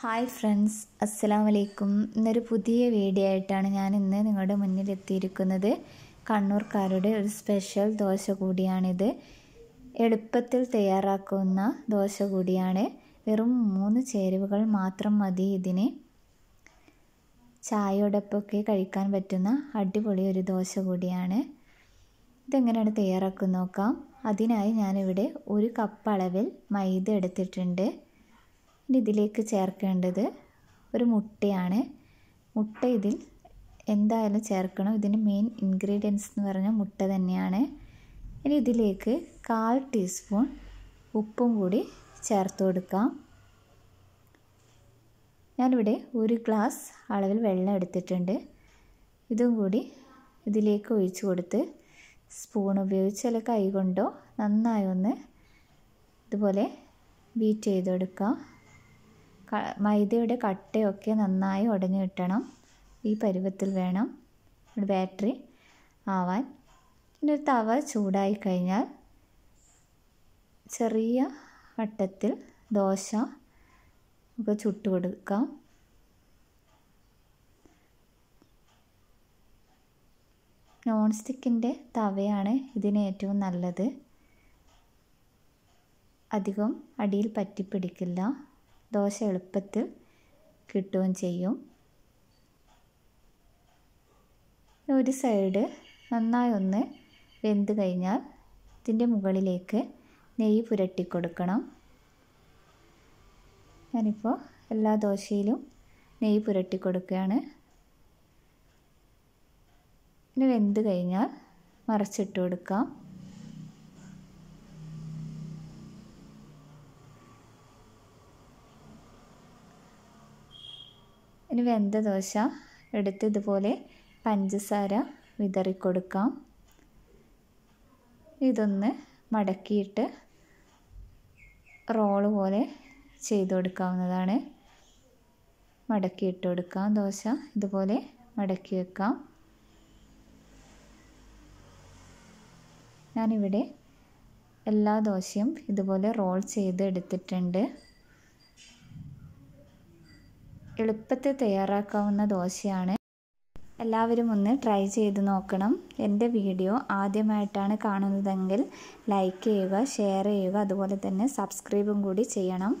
Hi friends അസ്സലാം വലൈക്കും ഇന്നൊരു പുതിയ വീഡിയോ ആയിട്ടാണ് ഞാൻ ഇന്ന് നിങ്ങളുടെ മുന്നിൽ എത്തിയിരിക്കുന്നത്. കണ്ണൂർക്കാരുടെ ഒരു സ്പെഷ്യൽ ദോശ കൂടിയാണിത്. എളുപ്പത്തിൽ തയ്യാറാക്കുന്ന ദോശ കൂടിയാണ്. വെറും മൂന്ന് ചേരുവകൾ മാത്രം മതി ഇതിന്. ചായയോടൊപ്പമൊക്കെ കഴിക്കാൻ പറ്റുന്ന അടിപൊളി ഒരു ദോശ കൂടിയാണ്. ഇതെങ്ങനെയാണ് തയ്യാറാക്കുന്ന നോക്കാം. അതിനായി ഞാനിവിടെ ഒരു കപ്പ് അളവിൽ മൈദ എടുത്തിട്ടുണ്ട്. ഇനി ഇതിലേക്ക് ചേർക്കേണ്ടത് ഒരു മുട്ടയാണ്. മുട്ട ഇതിൽ എന്തായാലും ചേർക്കണം. ഇതിന് മെയിൻ ഇൻഗ്രീഡിയൻസ് എന്ന് പറഞ്ഞാൽ മുട്ട തന്നെയാണ്. ഇനി ഇതിലേക്ക് കാൽ ടീസ്പൂൺ ഉപ്പും കൂടി ചേർത്ത് കൊടുക്കാം. ഞാനിവിടെ ഒരു ഗ്ലാസ് അളവിൽ വെള്ളം എടുത്തിട്ടുണ്ട്. ഇതും കൂടി ഇതിലേക്ക് ഒഴിച്ചു കൊടുത്ത് സ്പൂൺ ഉപയോഗിച്ച് അല്ല കൈ കൊണ്ടോ നന്നായി ഒന്ന് ഇതുപോലെ ബീറ്റ് ചെയ്ത് കൊടുക്കാം മൈദയുടെ കട്ടയൊക്കെ നന്നായി ഉടഞ്ഞു കിട്ടണം. ഈ പരുവത്തിൽ വേണം ബാറ്ററി ആവാൻ. പിന്നെ ഒരു തവ ചൂടായി കഴിഞ്ഞാൽ ചെറിയ വട്ടത്തിൽ ദോശ നമുക്ക് ചുട്ട് കൊടുക്കാം. നോൺ സ്റ്റിക്കിന്റെ തവയാണ് ഇതിന് ഏറ്റവും നല്ലത്. അധികം അടിയിൽ പറ്റിപ്പിടിക്കില്ല. ദോശ എളുപ്പത്തിൽ കിട്ടുകയും ചെയ്യും. ഒരു സൈഡ് നന്നായി ഒന്ന് വെന്ത് കഴിഞ്ഞാൽ ഇതിന്റെ മുകളിലേക്ക് നെയ്യ് പുരട്ടി കൊടുക്കണം. ഞാനിപ്പോൾ എല്ലാ ദോശയിലും നെയ്യ് പുരട്ടി കൊടുക്കുകയാണ്. ഇനി വെന്ത് കഴിഞ്ഞാൽ മറച്ചിട്ട് കൊടുക്കാം. ഇനി വെന്ത ദോശ എടുത്ത് ഇതുപോലെ പഞ്ചസാര വിതറിക്കൊടുക്കാം. ഇതൊന്ന് മടക്കിയിട്ട് റോൾ പോലെ ചെയ്ത് കൊടുക്കാവുന്നതാണ്. മടക്കിയിട്ട് കൊടുക്കാം ദോശ. ഇതുപോലെ മടക്കി വെക്കാം. ഞാനിവിടെ എല്ലാ ദോശയും ഇതുപോലെ റോൾ ചെയ്ത് എടുത്തിട്ടുണ്ട്. എളുപ്പത്തിൽ തയ്യാറാക്കാവുന്ന ദോശയാണ്. എല്ലാവരും ഒന്ന് ട്രൈ ചെയ്ത് നോക്കണം. എന്റെ വീഡിയോ ആദ്യമായിട്ടാണ് കാണുന്നതെങ്കിൽ ലൈക്ക് ചെയ്യുക ഷെയർ ചെയ്യുക അതുപോലെ തന്നെ സബ്സ്ക്രൈബും കൂടി ചെയ്യണം.